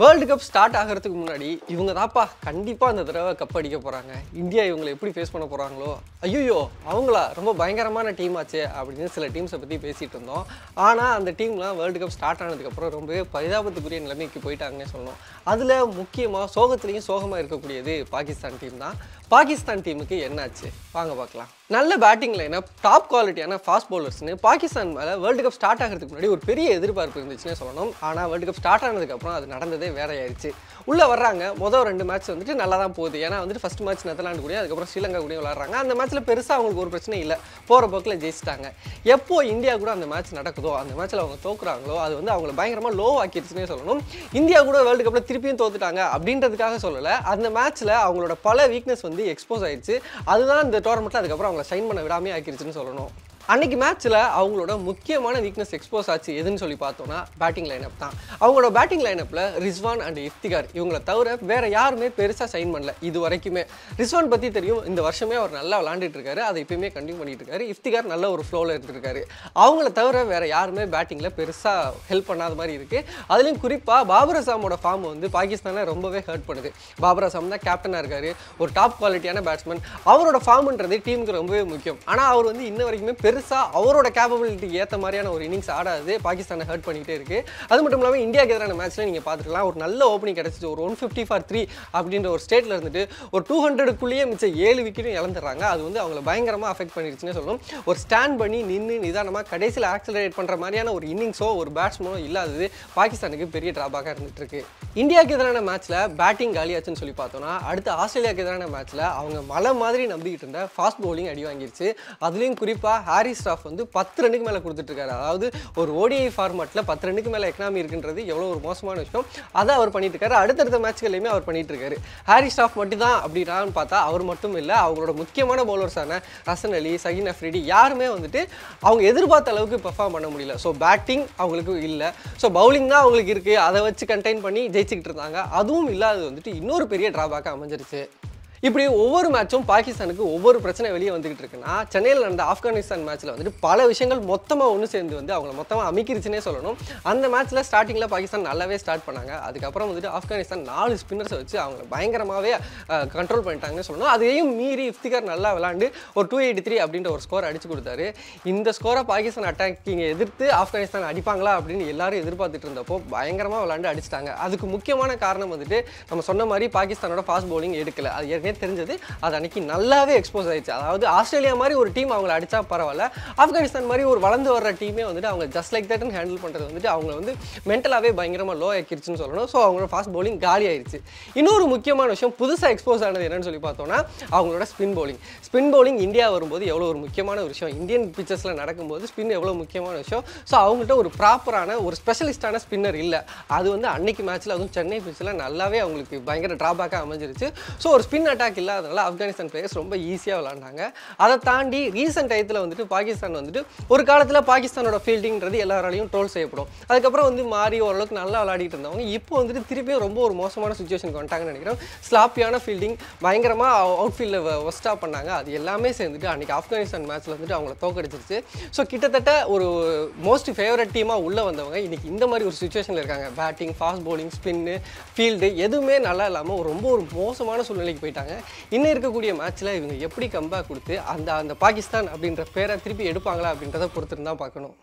World cup start ஆகிறதுக்கு முன்னாடி இவங்க தான்ப்பா கண்டிப்பாக அந்த தடவை கப் அடிக்க போகிறாங்க இந்தியா இவங்களை எப்படி ஃபேஸ் பண்ண போகிறாங்களோ ஐயோ அவங்களா ரொம்ப பயங்கரமான டீம் ஆச்சு அப்படின்னு சில டீம்ஸை பற்றி பேசிகிட்டு இருந்தோம். ஆனால் அந்த டீம்லாம் வேர்ல்டு கப் ஸ்டார்ட் ஆனதுக்கப்புறம் ரொம்பவே பரிதாபத்துக்குரிய நிலைமைக்கு போயிட்டாங்கன்னே சொல்லணும். அதில் முக்கியமாக சோகத்துலேயும் சோகமாக இருக்கக்கூடியது பாகிஸ்தான் டீம் தான். பாகிஸ்தான் டீமுக்கு என்னாச்சு? வாங்க பார்க்கலாம் நல்ல பேட்டிங் லைனாக டாப் குவாலிட்டியான ஃபாஸ்ட் பவுலர்ஸ்னு பாகிஸ்தான் மேலே வேர்ல்டு கப் ஸ்டார்ட் ஆகிறதுக்கு முன்னாடி ஒரு பெரிய எதிர்பார்ப்பு இருந்துச்சுன்னே சொல்லணும். ஆனால் வேர்ல்டு கப் ஸ்டார்ட் ஆனதுக்கப்புறம் அது நடந்ததே வேற ஆயிடுச்சு. உள்ளே வர்றாங்க. மொதல் ரெண்டு மேட்ச் வந்துட்டு நல்லா தான் போகுது. ஏன்னா வந்துட்டு ஃபஸ்ட் மேட்ச் நெதர்லாண்டு கூட அதுக்கப்புறம் ஸ்ரீலங்கா கூட விளாட்றாங்க அந்த மேட்ச்சில் பெருசாக அவங்களுக்கு ஒரு பிரச்சனை இல்லை. போகிற போக்கில் ஜெயிச்சிட்டாங்க. எப்போ இந்தியா கூட அந்த மேட்ச் நடக்குதோ அந்த மேட்ச்சில் அவங்க தோக்குறாங்களோ அது வந்து அவங்கள பயங்கரமாக லோ ஆக்கிடுச்சுன்னே சொல்லணும். இந்தியா கூட வேர்ல்டு கப்பில் திருப்பியும் தோத்துட்டாங்க அப்படின்றதுக்காக சொல்லலை. அந்த மேட்ச்சில் அவங்களோட பல வீக்னஸ் வந்து எக்ஸ்போஸ் ஆயிடுச்சு. அதுதான் இந்த டோர்னமெண்ட்டில் அதுக்கப்புறம் அவங்கள சைன் பண்ண விடாமே ஆக்கிருச்சுன்னு சொல்லணும். அன்னைக்கு மேட்ச்சில் அவங்களோட முக்கியமான வீக்னஸ் எக்ஸ்போஸ் ஆச்சு எதுன்னு சொல்லி பார்த்தோம்னா பேட்டிங் லைனப் தான். அவங்களோட பேட்டிங் லைனப்பில் ரிஸ்வான் அண்ட் இஃப்திகார் இவங்களை தவிர வேறு யாருமே பெருசாக சைன் பண்ணல இது வரைக்குமே. ரிஸ்வான் பற்றி தெரியும் இந்த வருஷமே அவர் நல்லா விளாண்டுட்டு இருக்காரு. அதை எப்பயுமே கண்டினியூ பண்ணிட்டு இருக்காரு. இஃப்திகார் நல்ல ஒரு ஃப்ளோவில் இருந்திருக்காரு. அவங்கள தவிர வேறு யாருமே பேட்டிங்கில் பெருசாக ஹெல்ப் பண்ணாத மாதிரி இருக்குது அதுலேயும் குறிப்பாக பாபர் அசாமோட ஃபார்ம் வந்து பாகிஸ்தானை ரொம்பவே ஹர்ட் பண்ணுது. பாபர் அசாம் தான் கேப்டனாக இருக்கார். ஒரு டாப் குவாலிட்டியான பேட்ஸ்மேன் அவரோட ஃபார்ம்ன்றது டீமுக்கு ரொம்பவே முக்கியம். ஆனால் அவர் வந்து இன்ன வரைக்குமே பெருசாக அவரோட கேப்பபிலிட்டிக்கு ஏற்ற மாதிரியான ஒரு இன்னிங்ஸ் ஆடாது. பாகிஸ்தானை ஹர்ட் பண்ணிகிட்டே இருக்குது அது மட்டும் இல்லாமல் இந்தியாவுக்கு எதிரான மேட்ச்சில் நீங்கள் பார்த்துக்கலாம் ஒரு நல்ல ஓப்பனிங் கிடச்சிச்சு ஒரு ஒன் ஃபிஃப்டி ஃபார் த்ரீ அப்படின்ற ஒரு ஸ்டேட்டில் இருந்துட்டு ஒரு டூ ஹண்ட்ரடுக்குள்ளேயே மிச்சம் ஏழு விக்கெட்டும் இழந்துடுறாங்க. அது வந்து அவங்கள பயங்கரமாக அஃபெக்ட் பண்ணிருச்சுன்னு சொல்லணும். ஒரு ஸ்டாண்ட் பண்ணி நின்று நிதானமாக கடைசியில் ஆக்சலரேட் பண்ணுற மாதிரியான ஒரு இன்னிங்ஸோ ஒரு பேட்ஸ்மனோ இல்லாதது பாகிஸ்தானுக்கு பெரிய ட்ராபாக இருந்துட்டு இருக்கு இந்தியாவுக்கு எதிரான மேட்ச்சில் பேட்டிங் காலியாச்சுன்னு சொல்லி பார்த்தோம்னா அடுத்து ஆஸ்திரேலியாவுக்கு எதிரான மேட்ச்சில் அவங்க மலை மாதிரி நம்பிக்கிட்டு இருந்த ஃபாஸ்ட் பவுலிங் அடி வாங்கிருச்சு. அதுலேயும் குறிப்பாக ஹாரி ஸ்டாஃப் வந்து பத்து ரன்னுக்கு மேலே கொடுத்துட்ருக்காரு அதாவது ஒரு ஓடிஐ ஃபார்மேட்டில் பத்து ரன்னுக்கு மேலே எக்கனாமி இருக்குன்றது எவ்வளோ ஒரு மோசமான விஷயம். அதை அவர் பண்ணிட்டு இருக்காரு அடுத்தடுத்த மேட்ச்கள்லையுமே அவர் பண்ணிட்டு இருக்காரு ஹாரி ஸ்டாஃப் மட்டும் தான் அப்படின்னான்னு பார்த்தா அவர் மட்டும் இல்லை அவங்களோட முக்கியமான பவுலர்ஸான ஹசன் அலி சகின் அஃப்ரிடி யாருமே வந்துட்டு அவங்க எதிர்பார்த்த அளவுக்கு பெர்ஃபார்ம் பண்ண முடியல. ஸோ பேட்டிங் அவங்களுக்கு இல்லை. ஸோ பவுலிங் தான் அவங்களுக்கு இருக்குது அதை வச்சு கண்டெயின் பண்ணி ஜெயிச்சுக்கிட்டு இருந்தாங்க. அதுவும் இல்லாதது வந்துட்டு இன்னொரு பெரிய ட்ராபேக்காக அமைஞ்சிருச்சு. இப்படி ஒவ்வொரு மேட்சும் பாகிஸ்தானுக்கு ஒவ்வொரு பிரச்சனை வெளியே வந்துகிட்டு இருக்குன்னா சென்னையில் நடந்த ஆப்கானிஸ்தான் மேட்ச்சில் வந்துட்டு பல விஷயங்கள் மொத்தமாக ஒன்று சேர்ந்து வந்து அவங்கள மொத்தமாக அமைக்கிருச்சுன்னே சொல்லணும். அந்த மேட்ச்சில் ஸ்டார்டிங்கில் பாகிஸ்தான் நல்லாவே ஸ்டார்ட் பண்ணாங்க. அதுக்கப்புறம் வந்துட்டு ஆப்கானிஸ்தான் நாலு ஸ்பின்னர்ஸை வச்சு அவங்கள பயங்கரமாகவே கண்ட்ரோல் பண்ணிட்டாங்கன்னு சொல்லணும். அதையும் மீறி இஃப்திகார் நல்லா விளாண்டு ஒரு டூ எயிட்டி த்ரீ அப்படின்ற ஒரு ஸ்கோர் அடிச்சு கொடுத்தாரு. இந்த ஸ்கோரை பாகிஸ்தான் அட்டாக்கிங் எதிர்த்து ஆப்கானிஸ்தான் அடிப்பாங்களா அப்படின்னு எல்லாரும் எதிர்பார்த்துட்டு இருந்தப்போ பயங்கரமாக விளாண்டு அடிச்சிட்டாங்க. அதுக்கு முக்கியமான காரணம் வந்துட்டு நம்ம சொன்ன மாதிரி பாகிஸ்தானோட ஃபாஸ்ட் பவுலிங் எடுக்கல. அது எல்லாருக்குமே தெரிஞ்சது. அது அன்னைக்கு நல்லாவே எக்ஸ்போஸ் ஆயிடுச்சு. அதாவது ஆஸ்திரேலியா மாதிரி ஒரு டீம் அவங்கள அடித்தா பரவாயில்ல. ஆப்கானிஸ்தான் மாதிரி ஒரு வளர்ந்து வர்ற டீமே வந்துட்டு அவங்க ஜஸ்ட் லைக் தட்னு ஹேண்டில் பண்ணுறது வந்துட்டு அவங்க வந்து மென்டலாகவே பயங்கரமாக லோ ஆக்கிருச்சுன்னு சொல்லணும். ஸோ அவங்களோட ஃபாஸ்ட் பவுலிங் காலி ஆயிடுச்சு இன்னொரு முக்கியமான விஷயம் புதுசாக எக்ஸ்போஸ் ஆனது என்னன்னு சொல்லி பார்த்தோம்னா அவங்களோட spin bowling spin bowling India வரும்போது எவ்வளோ ஒரு முக்கியமான ஒரு விஷயம். இந்தியன் பிச்சர்ஸில் நடக்கும்போது ஸ்பின் எவ்வளோ முக்கியமான விஷயம். ஸோ அவங்கள்ட்ட ஒரு ப்ராப்பரான ஒரு ஸ்பெஷலிஸ்டான ஸ்பின்னர் இல்லை. அது வந்து அன்னைக்கு மேட்ச்சில் அதுவும் சென்னை பிச்சில் நல்லாவே அவங்களுக்கு பயங்கர ட்ராபேக்காக அமைஞ்சிருச்சு. ஸோ ஒரு ஸ்பின் அட்டாக் இல்லாதனால ஆப்கானிஸ்தான் பிளேயர்ஸ் ரொம்ப ஈஸியாக விளாண்டாங்க அதை தாண்டி ரீசெண்ட் டயத்தில் வந்துட்டு பாகிஸ்தான் வந்துட்டு ஒரு காலத்தில் பாகிஸ்தானோட ஃபீல்டிங்கிறது எல்லாராலையும் ட்ரோல் செய்யப்படும். அதுக்கப்புறம் வந்து மாறி ஓரளவுக்கு நல்லா விளையாடிட்டு இருந்தவங்க இப்போ வந்துட்டு திருப்பியும் ரொம்ப ஒரு மோசமான சுச்சுவேஷனுக்கு வந்துட்டாங்கன்னு நினைக்கிறோம் ஸ்லாப்பியான ஃபீல்டிங் பயங்கரமாக அவுட் ஃபீல்டில் ஒஸ்ட்டாக பண்ணாங்க. அது எல்லாமே சேர்ந்துட்டு அன்றைக்கி ஆப்கானிஸ்தான் மேட்ச்சில் வந்துட்டு அவங்கள தோக்கடிச்சிருச்சு ஸோ கிட்டத்தட்ட ஒரு மோஸ்ட் ஃபேவரட் டீமாக உள்ளே வந்தவங்க இன்றைக்கி இந்த மாதிரி ஒரு சுச்சுவேஷனில் இருக்காங்க. Batting fast bowling spin field எதுவுமே நல்லா இல்லாமல் ரொம்ப ஒரு மோசமான சூழ்நிலைக்கு போயிட்டாங்க. இன்னும் இருக்கக்கூடிய மேட்ச்சில் இவங்க எப்படி கம்பேக் கொடுத்து அந்த அந்த பாகிஸ்தான் அப்படின்ற பேரை திருப்பி எடுப்பாங்களா அப்படின்றத பொறுத்திருந்தான் பார்க்கணும்.